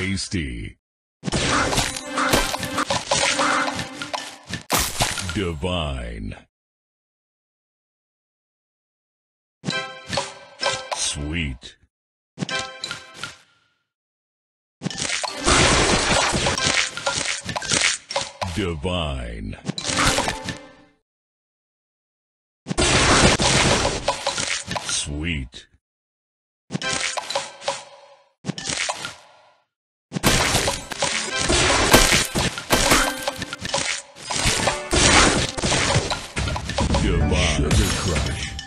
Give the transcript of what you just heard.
Tasty. Divine. Sweet. Divine. Sweet. Sugar Crush.